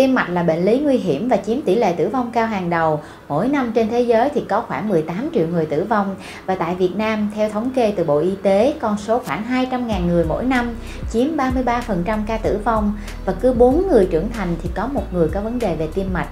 Tim mạch là bệnh lý nguy hiểm và chiếm tỷ lệ tử vong cao hàng đầu. Mỗi năm trên thế giới thì có khoảng 18 triệu người tử vong và tại Việt Nam theo thống kê từ Bộ Y tế con số khoảng 200.000 người mỗi năm chiếm 33% ca tử vong và cứ 4 người trưởng thành thì có một người có vấn đề về tim mạch.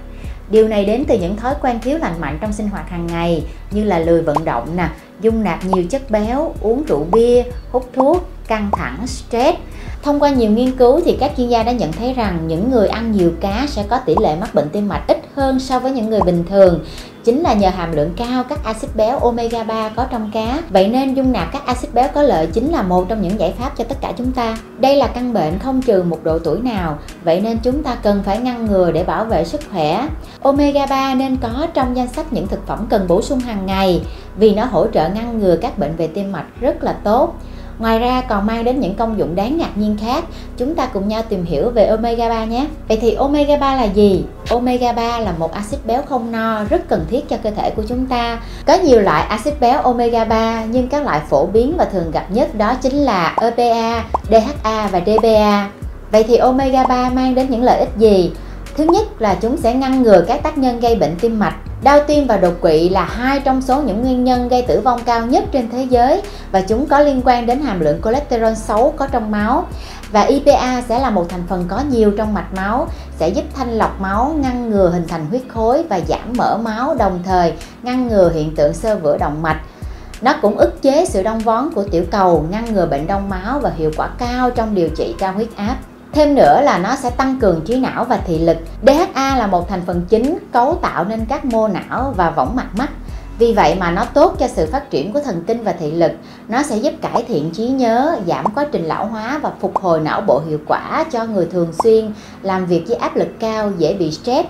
Điều này đến từ những thói quen thiếu lành mạnh trong sinh hoạt hàng ngày như là lười vận động nè, dung nạp nhiều chất béo, uống rượu bia, hút thuốc, căng thẳng, stress. Thông qua nhiều nghiên cứu thì các chuyên gia đã nhận thấy rằng những người ăn nhiều cá sẽ có tỷ lệ mắc bệnh tim mạch ít hơn so với những người bình thường chính là nhờ hàm lượng cao các axit béo omega 3 có trong cá. Vậy nên dung nạp các axit béo có lợi chính là một trong những giải pháp cho tất cả chúng ta. Đây là căn bệnh không trừ một độ tuổi nào, vậy nên chúng ta cần phải ngăn ngừa để bảo vệ sức khỏe. Omega 3 nên có trong danh sách những thực phẩm cần bổ sung hàng ngày vì nó hỗ trợ ngăn ngừa các bệnh về tim mạch rất là tốt. Ngoài ra còn mang đến những công dụng đáng ngạc nhiên khác. Chúng ta cùng nhau tìm hiểu về omega 3 nhé. Vậy thì omega 3 là gì? Omega 3 là một axit béo không no rất cần thiết cho cơ thể của chúng ta. Có nhiều loại axit béo omega 3 nhưng các loại phổ biến và thường gặp nhất đó chính là EPA, DHA và DPA Vậy thì omega 3 mang đến những lợi ích gì? Thứ nhất là chúng sẽ ngăn ngừa các tác nhân gây bệnh tim mạch Đau tim và đột quỵ là hai trong số những nguyên nhân gây tử vong cao nhất trên thế giới và chúng có liên quan đến hàm lượng cholesterol xấu có trong máu. Và IPA sẽ là một thành phần có nhiều trong mạch máu, sẽ giúp thanh lọc máu, ngăn ngừa hình thành huyết khối và giảm mỡ máu đồng thời ngăn ngừa hiện tượng sơ vữa động mạch. Nó cũng ức chế sự đông vón của tiểu cầu, ngăn ngừa bệnh đông máu và hiệu quả cao trong điều trị cao huyết áp. Thêm nữa là nó sẽ tăng cường trí não và thị lực. DHA là một thành phần chính cấu tạo nên các mô não và võng mạc mắt. Vì vậy mà nó tốt cho sự phát triển của thần kinh và thị lực. Nó sẽ giúp cải thiện trí nhớ, giảm quá trình lão hóa và phục hồi não bộ hiệu quả cho người thường xuyên làm việc với áp lực cao, dễ bị stress.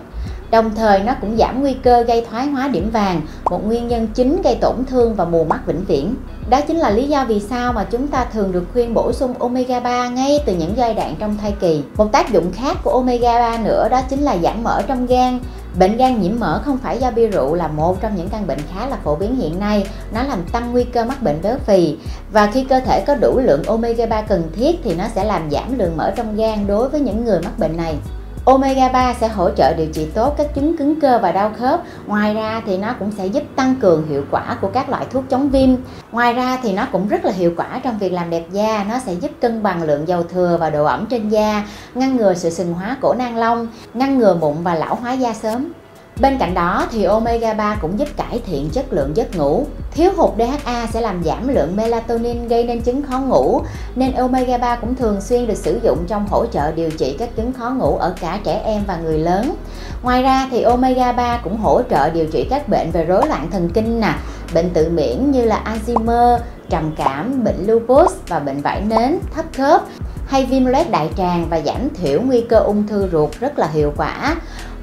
Đồng thời nó cũng giảm nguy cơ gây thoái hóa điểm vàng, một nguyên nhân chính gây tổn thương và mù mắt vĩnh viễn. Đó chính là lý do vì sao mà chúng ta thường được khuyên bổ sung omega 3 ngay từ những giai đoạn trong thai kỳ. Một tác dụng khác của omega 3 nữa đó chính là giảm mỡ trong gan. Bệnh gan nhiễm mỡ không phải do bia rượu là một trong những căn bệnh khá là phổ biến hiện nay. Nó làm tăng nguy cơ mắc bệnh béo phì và khi cơ thể có đủ lượng omega 3 cần thiết thì nó sẽ làm giảm lượng mỡ trong gan đối với những người mắc bệnh này. Omega 3 sẽ hỗ trợ điều trị tốt các chứng cứng cơ và đau khớp. Ngoài ra thì nó cũng sẽ giúp tăng cường hiệu quả của các loại thuốc chống viêm. Ngoài ra thì nó cũng rất là hiệu quả trong việc làm đẹp da. Nó sẽ giúp cân bằng lượng dầu thừa và độ ẩm trên da, ngăn ngừa sự sừng hóa cổ nang lông, ngăn ngừa mụn và lão hóa da sớm. Bên cạnh đó thì omega 3 cũng giúp cải thiện chất lượng giấc ngủ. Thiếu hụt DHA sẽ làm giảm lượng melatonin gây nên chứng khó ngủ, nên omega 3 cũng thường xuyên được sử dụng trong hỗ trợ điều trị các chứng khó ngủ ở cả trẻ em và người lớn. Ngoài ra thì omega 3 cũng hỗ trợ điều trị các bệnh về rối loạn thần kinh nè, bệnh tự miễn như là Alzheimer, trầm cảm, bệnh lupus và bệnh vảy nến, thấp khớp hay viêm loét đại tràng và giảm thiểu nguy cơ ung thư ruột rất là hiệu quả.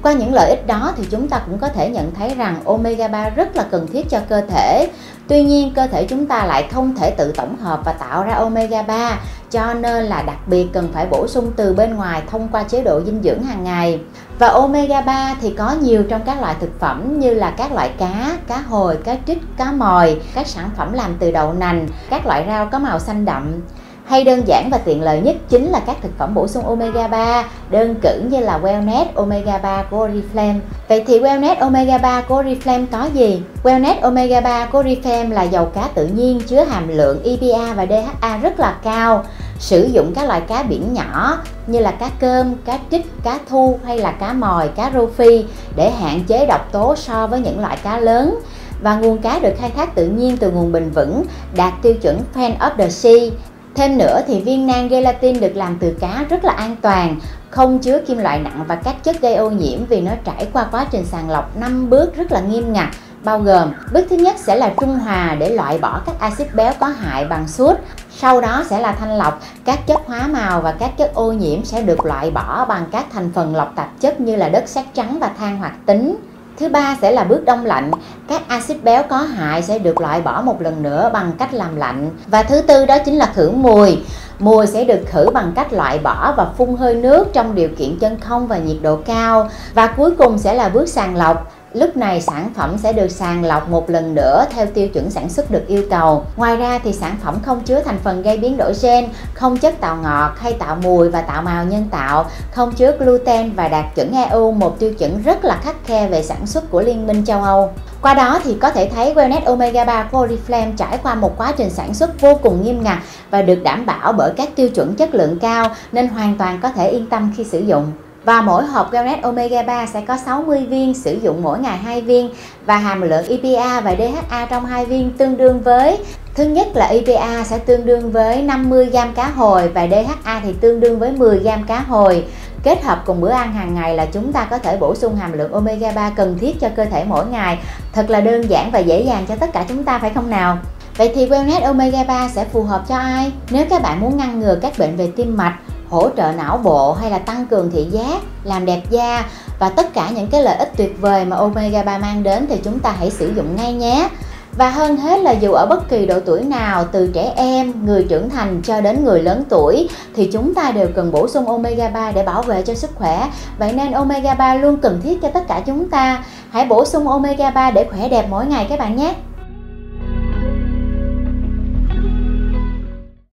Qua những lợi ích đó thì chúng ta cũng có thể nhận thấy rằng omega 3 rất là cần thiết cho cơ thể. Tuy nhiên cơ thể chúng ta lại không thể tự tổng hợp và tạo ra omega 3 cho nên là đặc biệt cần phải bổ sung từ bên ngoài thông qua chế độ dinh dưỡng hàng ngày. Và omega 3 thì có nhiều trong các loại thực phẩm như là các loại cá, cá hồi, cá trích, cá mòi, các sản phẩm làm từ đậu nành, các loại rau có màu xanh đậm hay đơn giản và tiện lợi nhất chính là các thực phẩm bổ sung omega 3 đơn cử như là Wellness omega 3 của Oriflame. Vậy thì Wellness omega 3 của Oriflame có gì? Wellness omega 3 của Oriflame là dầu cá tự nhiên chứa hàm lượng EPA và DHA rất là cao sử dụng các loại cá biển nhỏ như là cá cơm, cá trích, cá thu hay là cá mòi, cá rô phi để hạn chế độc tố so với những loại cá lớn và nguồn cá được khai thác tự nhiên từ nguồn bền vững đạt tiêu chuẩn Fan of the Sea Thêm nữa thì viên nang gelatin được làm từ cá rất là an toàn, không chứa kim loại nặng và các chất gây ô nhiễm vì nó trải qua quá trình sàng lọc 5 bước rất là nghiêm ngặt bao gồm bước thứ nhất sẽ là trung hòa để loại bỏ các axit béo có hại bằng suốt sau đó sẽ là thanh lọc các chất hóa màu và các chất ô nhiễm sẽ được loại bỏ bằng các thành phần lọc tạp chất như là đất sét trắng và than hoạt tính. Thứ ba sẽ là bước đông lạnh, các axit béo có hại sẽ được loại bỏ một lần nữa bằng cách làm lạnh. Và thứ tư đó chính là khử mùi. Mùi sẽ được khử bằng cách loại bỏ và phun hơi nước trong điều kiện chân không và nhiệt độ cao. Và cuối cùng sẽ là bước sàng lọc lúc này sản phẩm sẽ được sàng lọc một lần nữa theo tiêu chuẩn sản xuất được yêu cầu. Ngoài ra thì sản phẩm không chứa thành phần gây biến đổi gen, không chất tạo ngọt hay tạo mùi và tạo màu nhân tạo, không chứa gluten và đạt chuẩn EU, một tiêu chuẩn rất là khắc khe về sản xuất của Liên minh châu Âu. Qua đó thì có thể thấy Wellness Omega 3 của Oriflame trải qua một quá trình sản xuất vô cùng nghiêm ngặt và được đảm bảo bởi các tiêu chuẩn chất lượng cao nên hoàn toàn có thể yên tâm khi sử dụng. Và mỗi hộp Garnet Omega 3 sẽ có 60 viên, sử dụng mỗi ngày 2 viên và hàm lượng EPA và DHA trong hai viên tương đương với Thứ nhất là EPA sẽ tương đương với 50 g cá hồi và DHA thì tương đương với 10 g cá hồi. Kết hợp cùng bữa ăn hàng ngày là chúng ta có thể bổ sung hàm lượng omega 3 cần thiết cho cơ thể mỗi ngày. Thật là đơn giản và dễ dàng cho tất cả chúng ta phải không nào? Vậy thì Wellness Omega 3 sẽ phù hợp cho ai? Nếu các bạn muốn ngăn ngừa các bệnh về tim mạch, hỗ trợ não bộ hay là tăng cường thị giác, làm đẹp da và tất cả những cái lợi ích tuyệt vời mà Omega 3 mang đến thì chúng ta hãy sử dụng ngay nhé. Và hơn hết là dù ở bất kỳ độ tuổi nào, từ trẻ em, người trưởng thành cho đến người lớn tuổi thì chúng ta đều cần bổ sung omega 3 để bảo vệ cho sức khỏe. Vậy nên omega 3 luôn cần thiết cho tất cả chúng ta. Hãy bổ sung omega 3 để khỏe đẹp mỗi ngày các bạn nhé.